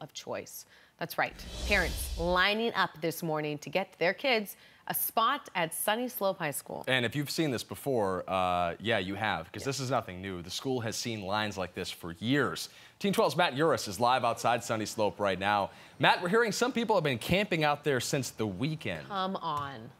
of choice. That's right. Parents lining up this morning to get their kids a spot at Sunnyslope High School. And if you've seen this before, uh, yeah, you have, because this is nothing new. The school has seen lines like this for years. Team 12's Matt Yurus is live outside Sunnyslope right now. Matt, we're hearing some people have been camping out there since the weekend. Come on.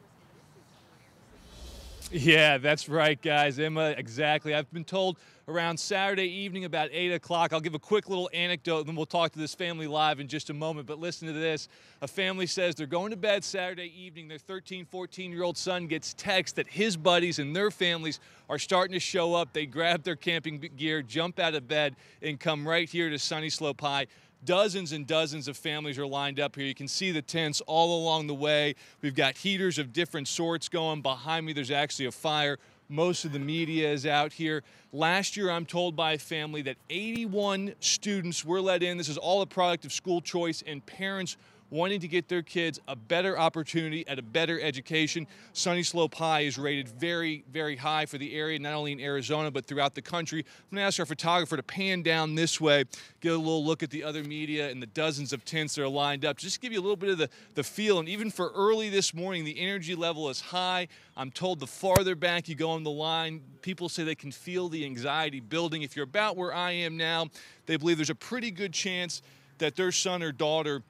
Yeah, that's right, guys. Emma, exactly. I've been told around Saturday evening about 8 o'clock. I'll give a quick little anecdote, and then we'll talk to this family live in just a moment. But listen to this. A family says they're going to bed Saturday evening. Their 13, 14 year old son gets text that his buddies and their families are starting to show up. They grab their camping gear, jump out of bed, and come right here to Sunnyslope High. Dozens and dozens of families are lined up here. You can see the tents all along the way. We've got heaters of different sorts going. Behind me, there's actually a fire. Most of the media is out here. Last year, I'm told by a family that 81 students were let in. This is all a product of school choice and parents wanting to get their kids a better opportunity at a better education. Sunnyslope High is rated very, very high for the area, not only in Arizona, but throughout the country. I'm going to ask our photographer to pan down this way, get a little look at the other media and the dozens of tents that are lined up, just to give you a little bit of the, the feel. And even for early this morning, the energy level is high. I'm told the farther back you go on the line, people say they can feel the anxiety building. If you're about where I am now, they believe there's a pretty good chance that their son or daughter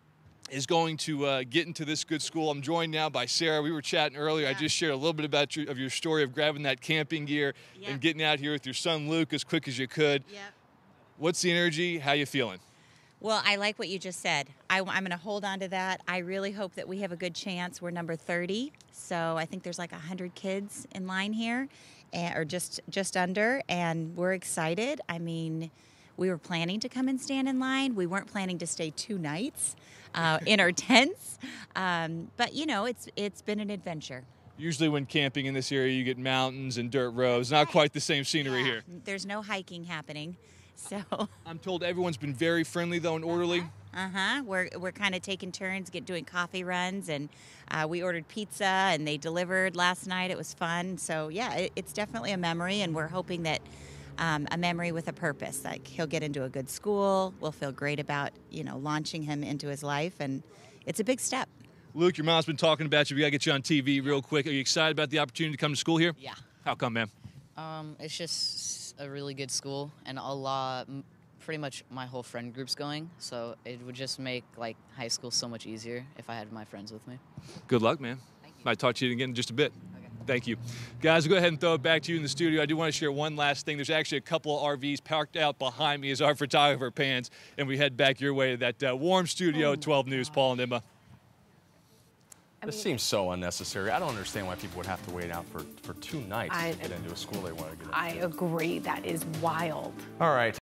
is going to uh, get into this good school. I'm joined now by Sarah. We were chatting earlier. Yeah. I just shared a little bit about your, of your story of grabbing that camping gear and getting out here with your son Luke as quick as you could. Yep. What's the energy? How you feeling? Well, I like what you just said. I, am going to hold on to that. I really hope that we have a good chance. We're number 30, so I think there's like 100 kids in line here, or just just under, and we're excited. I mean, we were planning to come and stand in line. We weren't planning to stay two nights uh, in our tents, um, but you know, it's it's been an adventure. Usually, when camping in this area, you get mountains and dirt roads. Not quite the same scenery yeah. here. There's no hiking happening, so. I'm told everyone's been very friendly though and orderly. Uh huh. We're we're kind of taking turns, get doing coffee runs, and uh, we ordered pizza and they delivered last night. It was fun. So yeah, it, it's definitely a memory, and we're hoping that um, a memory with a purpose. Like he'll get into a good school. We'll feel great about you know launching him into his life, and it's a big step. Luke, your mom's been talking about you. We gotta get you on TV real quick. Are you excited about the opportunity to come to school here? Yeah. How come, man? Um, it's just a really good school, and a lot, pretty much my whole friend group's going. So it would just make like high school so much easier if I had my friends with me. Good luck, man. Might talk to you again in just a bit. Thank you. Guys, I'll go ahead and throw it back to you in the studio. I do want to share one last thing. There's actually a couple of RVs parked out behind me as our photographer pans, and we head back your way to that uh, warm studio at 12 News. Paul and Emma. This seems so unnecessary. I don't understand why people would have to wait out for, for two nights I, to get into a school they want to get into. I agree. That is wild. All right.